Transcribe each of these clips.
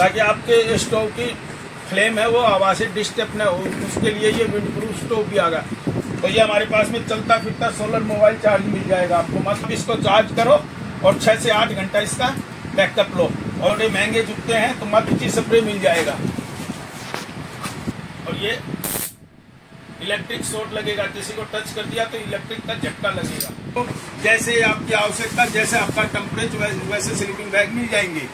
ताकि आपके स्टोव की फ्लेम है, वो हवा से डिस्टर्ब न हो उसके लिए ये विंड प्रूफ स्टोव भी आ गया। तो ये हमारे पास में चलता फिरता सोलर मोबाइल चार्ज मिल जाएगा आपको। मतलब इसको चार्ज करो और छः से आठ घंटा इसका बैकअप लो। और ये महँगे जूते हैं तो मत की स्प्रे मिल जाएगा। और ये इलेक्ट्रिक शॉर्ट लगेगा। किसी को टच कर दिया तो इलेक्ट्रिक का झटका लगेगा। तो जैसे आपकी आवश्यकता, जैसे आपका टेम्परेचर वैसे स्लीपिंग बैग मिल जाएँगे।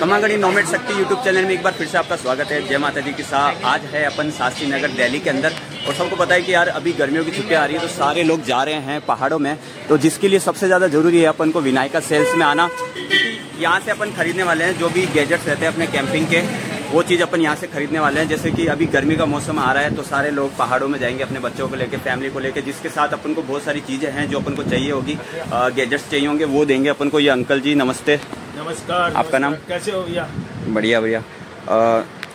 कमागढ़ी नोमेट शक्ति यूट्यूब चैनल में एक बार फिर से आपका स्वागत है। जय माता दी की साह आज है अपन शास्त्री नगर दिल्ली के अंदर। और सबको पता है कि यार, अभी गर्मियों की छुट्टियाँ आ रही है तो सारे लोग जा रहे हैं पहाड़ों में। तो जिसके लिए सबसे ज़्यादा ज़रूरी है अपन को विनायका सेल्स में आना। क्योंकि यहाँ से अपन खरीदने वाले हैं जो भी गैजेट्स रहते हैं अपने कैंपिंग के। वो चीज़ अपन यहाँ से खरीदने वाले हैं। जैसे कि अभी गर्मी का मौसम आ रहा है तो सारे लोग पहाड़ों में जाएँगे अपने बच्चों को लेकर फैमिली को लेकर जिसके साथ अपन को बहुत सारी चीज़ें हैं जो अपन को चाहिए होगी। गैजेट्स चाहिए होंगे वो देंगे अपन को। ये अंकल जी नमस्ते। नमस्कार आपका नाम? कैसे हो भैया? बढ़िया बढ़िया।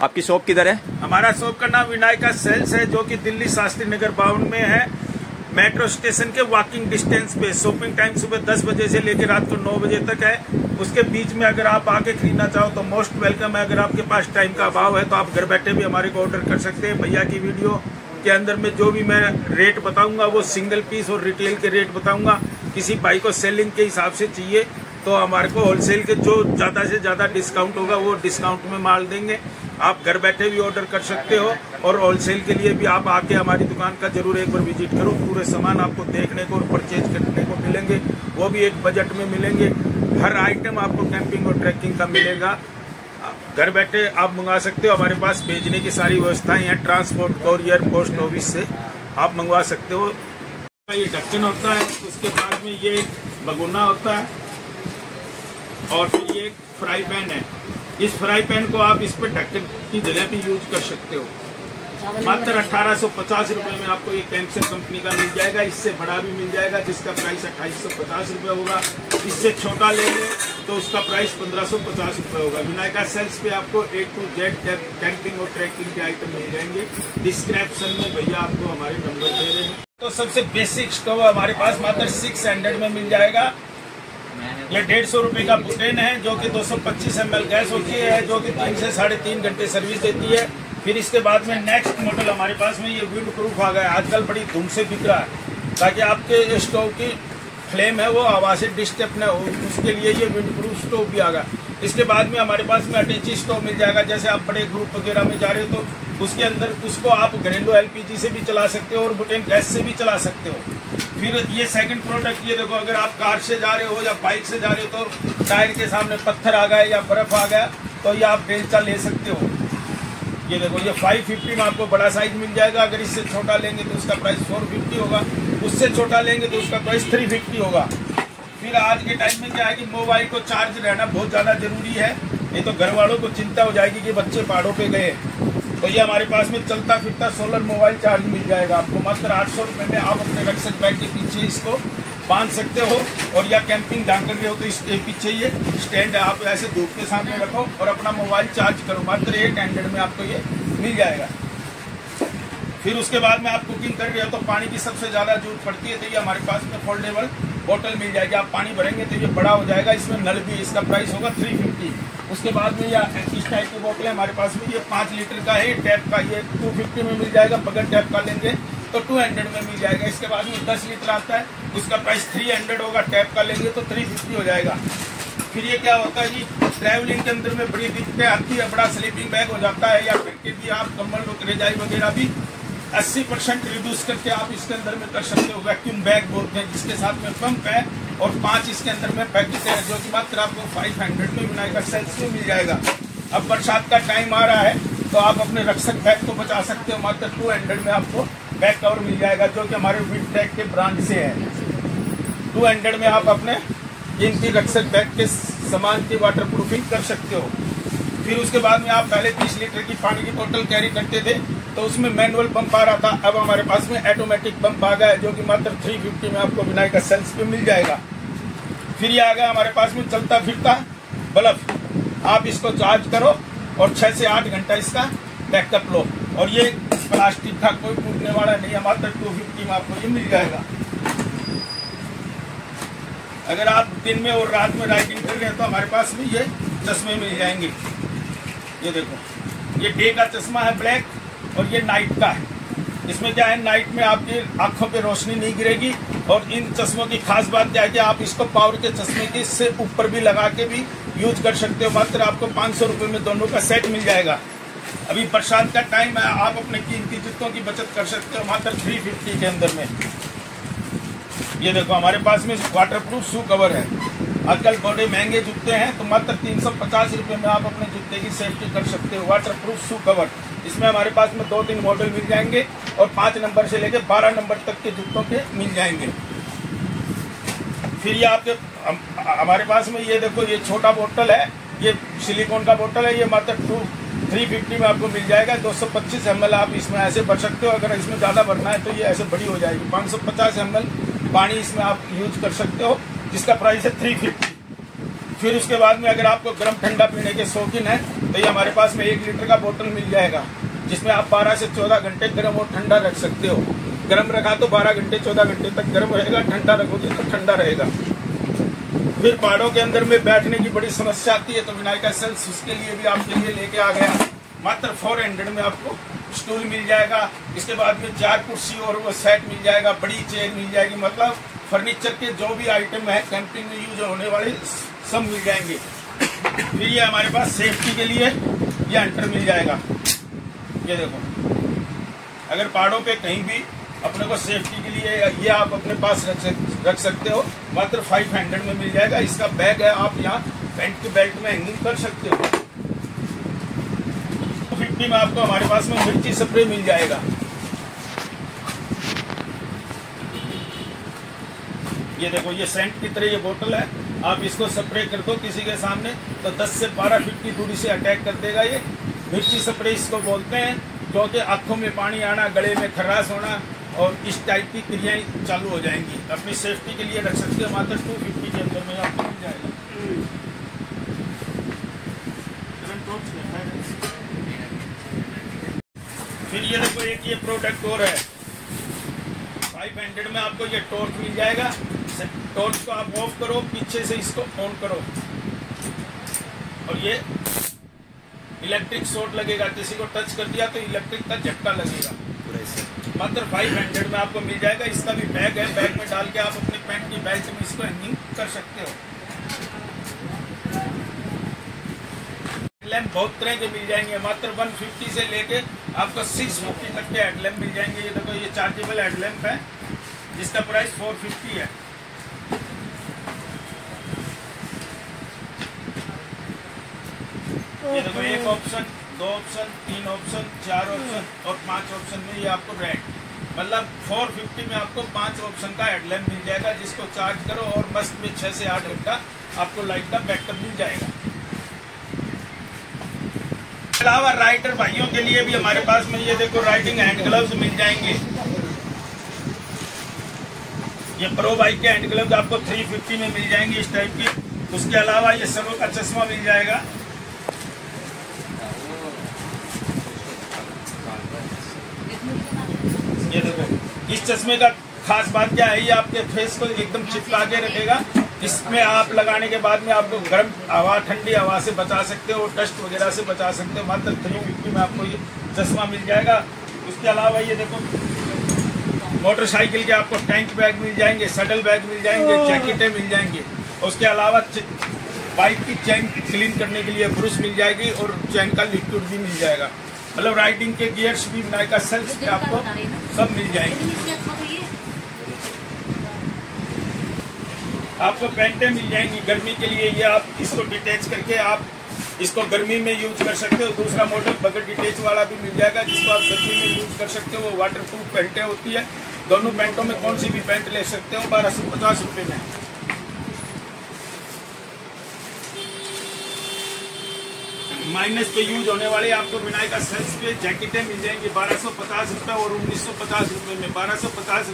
आपकी शॉप किधर है? हमारा शॉप का नाम विनायका सेल्स है जो कि दिल्ली शास्त्री नगर बावन में है। मेट्रो स्टेशन के वॉकिंग डिस्टेंस पे शॉपिंग टाइम सुबह 10 बजे से लेकर रात को 9 बजे तक है। उसके बीच में अगर आप आके खरीदना चाहो तो मोस्ट वेलकम है। अगर आपके पास टाइम का अभाव है तो आप घर बैठे भी हमारे को ऑर्डर कर सकते हैं। भैया की वीडियो के अंदर में जो भी मैं रेट बताऊँगा, वो सिंगल पीस और रिटेल के रेट बताऊँगा। किसी भाई को सेलिंग के हिसाब से चाहिए तो हमारे को होलसेल के जो ज़्यादा से ज़्यादा डिस्काउंट होगा, वो डिस्काउंट में माल देंगे। आप घर बैठे भी ऑर्डर कर सकते हो और होलसेल के लिए भी आप आके हमारी दुकान का ज़रूर एक बार विज़िट करो। पूरे सामान आपको देखने को और परचेज करने को मिलेंगे। वो भी एक बजट में मिलेंगे। हर आइटम आपको कैंपिंग और ट्रैकिंग का मिलेगा। घर बैठे आप मंगा सकते हो। हमारे पास भेजने की सारी व्यवस्थाएँ हैं। ट्रांसपोर्ट कोरियर पोस्ट ऑफ़िस से आप मंगवा सकते हो। ये ढक्कन होता है, उसके बाद में ये भगोना होता है और फिर ये फ्राई पैन है। इस फ्राई पैन को आप इस पर ढक्कन की जगह भी यूज़ कर सकते हो। मात्र अठारह सौ पचास रूपए में आपको ये कैंसर कंपनी का मिल जाएगा। इससे बड़ा भी मिल जाएगा, जिसका प्राइस अट्ठाईस सौ पचास होगा। इससे छोटा लेंगे तो उसका प्राइस पंद्रह सौ पचास रूपए होगा। विनायका सेल्स पे आपको ए टू जेड कैंपिंग और ट्रैकिंग के आइटम मिल जाएँगे। डिस्क्रिप्शन में भैया आपको हमारे नंबर दे रहे हैं। तो सबसे बेसिक स्टोव हमारे पास मात्र सिक्स हंड्रेड में मिल जाएगा। ये डेढ़ सौ रुपये का बुटेन है, जो कि 225 एम गैस होती है, जो कि तीन से साढ़े तीन घंटे सर्विस देती है। फिर इसके बाद में नेक्स्ट मॉडल हमारे पास में ये विंड प्रूफ आ गया है। आजकल बड़ी धूम से बिक रहा है, ताकि आपके स्टोव की फ्लेम है, वो आवासीय डिस्टर्ब न हो, उसके लिए ये विंड प्रूफ स्टोव भी आ गया। इसके बाद में हमारे पास में अटैची स्टोव मिल जाएगा, जैसे आप बड़े ग्रुप वगैरह में जा रहे हो तो उसके अंदर उसको आप घरेलू एलपीजी से भी चला सकते हो और बुटेन गैस से भी चला सकते हो। फिर ये सेकंड प्रोडक्ट ये देखो, अगर आप कार से जा रहे हो या बाइक से जा रहे हो तो टायर के सामने पत्थर आ गया या बर्फ़ आ गया तो ये आप बेलचा ले सकते हो। ये देखो, ये 550 में आपको बड़ा साइज़ मिल जाएगा। अगर इससे छोटा लेंगे तो उसका प्राइस 450 होगा, उससे छोटा लेंगे तो उसका प्राइस 350 होगा। फिर आज के टाइम में क्या है कि मोबाइल को चार्ज रहना बहुत ज़्यादा ज़रूरी है। नहीं तो घर वालों को चिंता हो जाएगी कि बच्चे पहाड़ों पे गए। तो ये हमारे पास में चलता फिरता सोलर मोबाइल चार्ज मिल जाएगा आपको। मात्र आठ सौ रुपये में आप अपने रक्षक बैग के पीछे इसको बाँध सकते हो और या कैंपिंग जहाँ कर रहे हो तो इसके पीछे ये स्टैंड आप ऐसे धूप के सामने रखो और अपना मोबाइल चार्ज करो। मात्र एट हंड्रेड में आपको ये मिल जाएगा। फिर उसके बाद में आप कुकिंग कर रहे हो? तो पानी की सबसे ज़्यादा ज़रूरत पड़ती है। तो ये हमारे पास में फोल्डेबल बोतल मिल जाएगी, आप पानी भरेंगे तो ये बड़ा हो जाएगा, इसमें नल भी, इसका प्राइस होगा थ्री फिफ्टी उसके बाद में या इस टाइप की बोतल है हमारे पास में, ये पाँच लीटर का है टैप का, ये टू फिफ्टी में मिल जाएगा, बगैर टैप का लेंगे तो टू हंड्रेड में मिल जाएगा। इसके बाद में दस लीटर आता है, उसका प्राइस थ्री हंड्रेड होगा टैप का लेंगे तो थ्री फिफ्टी हो जाएगा। फिर ये क्या होता है जी ट्रैवलिंग के अंदर में बड़ी दिक्कतें आती है, बड़ा स्लीपिंग बैग हो जाता है, या फिर भी आप कम्बल वगैरह भी 80 परसेंट रिड्यूस करके आप इसके अंदर में कर सकते हो। वैक्यूम बैग बोलते हैं, जिसके साथ में पंप है और पाँच इसके अंदर में पैकेट है, जो कि मात्र आपको 500 में विनायका सेल्स में मिल जाएगा। अब बरसात का टाइम आ रहा है तो आप अपने रक्षक बैग को बचा सकते हो, मात्र 200 में आपको बैग कवर मिल जाएगा, जो कि हमारे विटटेक के ब्रांड से है। 200 में आप अपने इनकी रक्षक बैग के सामान की वाटर प्रूफिंग कर सकते हो। फिर उसके बाद में आप पहले 30 लीटर की पानी की बोतल कैरी करते थे तो उसमें मैनुअल पंप आ रहा था। अब हमारे पास में ऑटोमेटिक पंप आ गया है, जो कि मात्र 350 में आपको विनायका सेल्स पे मिल जाएगा। फिर ये आ गया हमारे पास में चलता फिरता बल्ब। आप इसको चार्ज करो और छह से आठ घंटा इसका बैकअप लो। और ये प्लास्टिक का कोई टूटने वाला नहीं है, मात्र टू फिफ्टी में आपको ये मिल जाएगा। अगर आप दिन में और रात में राइडिंग कर रहे हैं तो हमारे पास भी ये चश्मे मिल जाएँगे। ये देखो, ये डे का चश्मा है ब्लैक और ये नाइट का है। इसमें क्या है नाइट में आपकी आँखों पे रोशनी नहीं गिरेगी और इन चश्मों की खास बात क्या है कि आप इसको पावर के चश्मे के से ऊपर भी लगा के भी यूज़ कर सकते हो। मात्र आपको पाँच सौ में दोनों का सेट मिल जाएगा। अभी बरसात का टाइम है, आप अपने कीमती जूतों की बचत कर सकते हो, मात्र थ्री फिफ्टी के अंदर में। ये देखो, हमारे पास में वाटर प्रूफ शू कवर है। आजकल बड़े महँगे जूते हैं तो मात्र तीन सौ पचास रुपये में आप अपने जूते की सेफ्टी कर सकते हो। वाटर प्रूफ शू कवर इसमें हमारे पास में दो तीन मॉडल मिल जाएँगे और पाँच नंबर से लेकर बारह नंबर तक के जूतों के मिल जाएँगे। फिर ये आपके हमारे पास में ये देखो, ये छोटा बोतल है, ये सिलिकॉन का बोतल है, ये मात्र टू थ्री फिफ्टी में आपको मिल जाएगा। दो सौ पच्चीस एम एल आप इसमें ऐसे भर सकते हो। अगर इसमें ज़्यादा भरना है तो ये ऐसे बड़ी हो जाएगी। पाँच सौ पचास एम एल पानी इसमें आप यूज़ कर सकते हो। जिसका प्राइस है थ्री फिफ्टी फिर उसके बाद में अगर आपको गर्म ठंडा पीने के शौकीन है तो ये हमारे पास में एक लीटर का बोतल मिल जाएगा, जिसमें आप 12 से 14 घंटे गर्म और ठंडा रख सकते हो। गर्म रखा तो 12 घंटे 14 घंटे तक गर्म रहेगा, ठंडा रखोगे तो ठंडा रहेगा। फिर पहाड़ों के अंदर में बैठने की बड़ी समस्या आती है तो विनायका सेल्स उसके लिए भी आपके लिए लेके आ गया। मात्र फोर हंड्रेड में आपको स्टूल मिल जाएगा, इसके बाद में चार कुर्सी और वो सेट मिल जाएगा, बड़ी चेयर मिल जाएगी मतलब फर्नीचर के जो भी आइटम है, कैंपिंग में यूज़ होने वाले, सब मिल जाएँगे। फिर ये हमारे पास सेफ्टी के लिए ये अंटर मिल जाएगा। ये देखो। अगर पहाड़ों पे कहीं भी अपने को सेफ्टी के लिए ये आप अपने पास रख रख सकते हो, मात्र फाइव हंड्रेड में मिल जाएगा। इसका बैग है, आप यहाँ पेंट के बेल्ट में हैंगिंग कर सकते हो। फिफ्टी में आपको हमारे पास में मिर्ची स्प्रे मिल जाएगा। ये देखो, ये सेंट की तरह ये बोतल है। आप इसको स्प्रे कर दो किसी के सामने तो 10 से 12 फीट की दूरी से अटैक कर देगा ये। मिर्ची स्प्रे इसको बोलते हैं, क्योंकि आँखों में पानी आना, गले में खर्रास होना, और इस टाइप की क्रियाएँ चालू हो जाएँगी। अपनी सेफ्टी के लिए रख सकते हो, मात्र टू फिफ्टी के अंदर में आपको मिल जाएगा। फिर ये देखो, एक ये प्रोडक्ट और है। फाइव हंड्रेड में आपको ये टॉर्च मिल जाएगा। टॉर्च को आप ऑफ़ करो पीछे से इसको ऑन करो। और ये इलेक्ट्रिक शॉर्ट लगेगा। किसी को टच कर दिया तो इलेक्ट्रिक का झटका लगेगा। मात्र फाइव हंड्रेड में आपको मिल जाएगा। इसका भी बैग है। बैग में डाल के आप अपने पैंट की बैग में इसको हैंगिंग कर सकते हो। हेडलैम्प बहुत तरह के मिल जाएँगे। मात्र 150 से लेके आपको 650 तक के हेडलैम्प मिल जाएँगे। ये देखो ये चार्जेबल हेडलैम्प है जिसका प्राइस 450 है। ये देखो, एक ऑप्शन दो ऑप्शन तीन ऑप्शन चार ऑप्शन और पाँच ऑप्शन में ये आपको रेड मतलब 450 में आपको पाँच ऑप्शन का हेडलैम्प मिल जाएगा, जिसको चार्ज करो और मस्त में छह से आठ घंटा आपको लाइट का बैकअप मिल जाएगा। अलावा राइटर भाइयों के लिए भी हमारे पास में ये देखो राइटिंग हैंड ग्लव्स मिल जाएँगे। ये प्रो बाइक के हैंड ग्लव्स आपको 350 में मिल जाएँगे इस टाइप की। उसके अलावा ये सरो का चश्मा मिल जाएगा। ये देखो इस चश्मे का खास बात क्या है? ये आपके फेस को एकदम चिपका के रखेगा। इसमें आप लगाने के बाद में आपको गर्म हवा ठंडी हवा से बचा सकते हो डस्ट वगैरह से बचा सकते हो। मात्र थ्री फिफ्टी में आपको ये चश्मा मिल जाएगा। उसके अलावा ये देखो मोटरसाइकिल के आपको टैंक बैग मिल जाएँगे सडल बैग मिल जाएँगे जैकेटें मिल जाएँगे। उसके अलावा बाइक की चैन क्लीन करने के लिए ब्रश मिल जाएगी और चैन का लिक्विड भी मिल जाएगा। मतलब राइडिंग के गियर्स भी नायका सेल्स के आपको सब मिल जाएँगे। आपको पेंटें मिल जाएँगी गर्मी के लिए, ये आप इसको डिटेच करके आप इसको गर्मी में यूज़ कर सकते हो। दूसरा मॉडल बगैर डिटेच वाला भी मिल जाएगा, जिसको आप गर्मी में यूज़ कर सकते हो। वो वाटर प्रूफ पेंटें होती है। दोनों पेंटों में कौन सी भी पेंट ले सकते हो? बारह सौ पचास रुपये में। माइनस पे यूज़ होने वाले आपको विनायका सेल्स पे जैकेटें मिल जाएँगी। बारह सौ पचास रुपये और उन्नीस सौ पचास रुपये में। बारह सौ पचास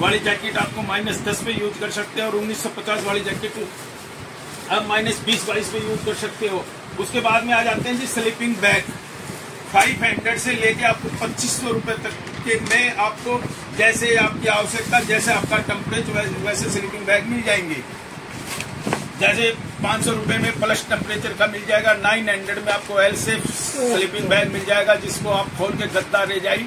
वाली जैकेट आपको माइनस दस पे यूज़ कर सकते हैं और उन्नीस सौ पचास वाली जैकेट आप माइनस बीस बाईस पे यूज़ कर सकते हो। उसके बाद में आ जाते हैं जी स्लीपिंग बैग। फाइव हंड्रेड से लेके आपको पच्चीस सौ रुपये तक के में आपको जैसे आपकी आवश्यकता, जैसे आपका टेम्परेचर वैसे स्लीपिंग बैग मिल जाएँगे। जैसे पाँच सौ रुपए में प्लस टेम्परेचर का मिल जाएगा नाइन हंड्रेड में आपको एल सेफ़ स्लीपिंग बैग मिल जाएगा जिसको आप खोल के गद्दा रेजाई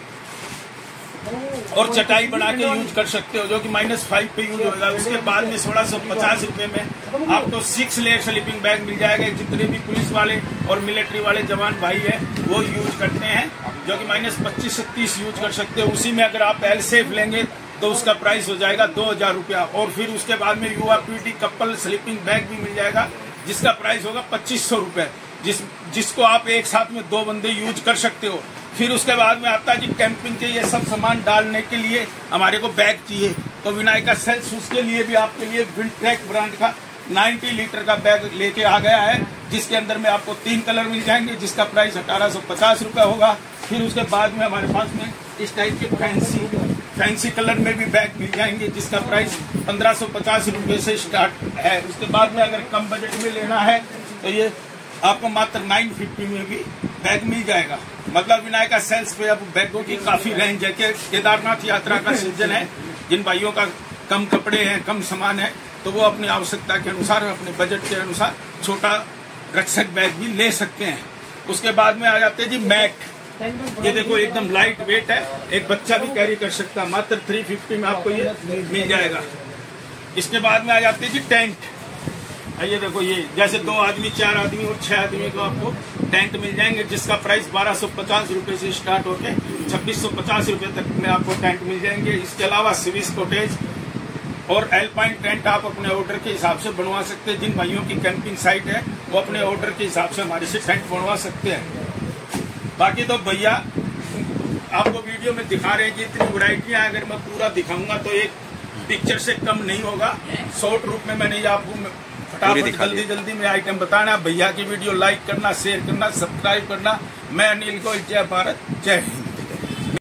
और चटाई बना के यूज़ कर सकते हो जो कि माइनस फाइव पे यूज़ होगा। उसके बाद में सोलह सौ पचास रुपये में आपको सिक्स लेयर स्लीपिंग बैग मिल जाएगा। जितने भी पुलिस वाले और मिलिट्री वाले जवान भाई है वो यूज़ करते हैं जो कि माइनस पच्चीस से तीस यूज़ कर सकते हो। उसी में अगर आप एल सेफ़ लेंगे तो उसका प्राइस हो जाएगा दो हज़ार रूपया। और फिर उसके बाद में युवा पीटी कपल स्लीपिंग बैग भी मिल जाएगा, जिसका प्राइस होगा पच्चीस सौ रुपये। जिस, जिसको आप एक साथ में दो बंदे यूज़ कर सकते हो। फिर उसके बाद में आता जी कैंपिंग के ये सब सामान डालने के लिए हमारे को बैग चाहिए। तो विनायका सेल्स उसके लिए भी आपके लिए विंट्रैक ब्रांड का 90 लीटर का बैग लेके आ गया है, जिसके अंदर में आपको तीन कलर मिल जाएँगे, जिसका प्राइस अठारह सौ पचास होगा। फिर उसके बाद में हमारे पास में इस टाइप के फैंसी फैंसी कलर में भी बैग मिल जाएँगे, जिसका प्राइस पंद्रह सौ पचास से स्टार्ट है। उसके बाद में अगर कम बजट में लेना है तो ये आपको मात्र नाइन फिफ्टी में भी बैग मिल जाएगा। मतलब विनायका सेल्स पे अब बैगों की काफ़ी रेंज है। केदारनाथ यात्रा का सीज़न है, जिन भाइयों का कम कपड़े हैं, कम सामान है तो वो अपनी आवश्यकता के अनुसार, अपने बजट के अनुसार छोटा रक्षक बैग भी ले सकते हैं। उसके बाद में आ जाते हैं जी मैट ये देखो, एकदम लाइट वेट है। एक बच्चा भी कैरी कर सकता है, मात्र थ्री फिफ्टी में आपको ये मिल जाएगा। इसके बाद में आ जाते हैं जी टेंट ये देखो ये, जैसे दो आदमी, चार आदमी और छह आदमी को आपको टेंट मिल जाएँगे, जिसका प्राइस बारह सौ पचास रुपये से स्टार्ट होकर छब्बीस सौ पचास रुपये तक में आपको टेंट मिल जाएँगे। इसके अलावा सिविस कोटेज और एल्पाइन टेंट आप अपने ऑर्डर के हिसाब से बनवा सकते हैं। जिन भाइयों की कैंपिंग साइट है, वो अपने ऑर्डर के हिसाब से हमारे से टेंट बनवा सकते हैं। बाकी तो भैया आपको वीडियो में दिखा रहे हैं कि इतनी वरायटियाँ अगर मैं पूरा दिखाऊँगा तो एक पिक्चर से कम नहीं होगा। शॉर्ट रूप में मैंने आपको फटाफट जल्दी जल्दी में आइटम बताना भैया की वीडियो लाइक करना शेयर करना सब्सक्राइब करना। मैं अनिल को जय भारत जय हिंद।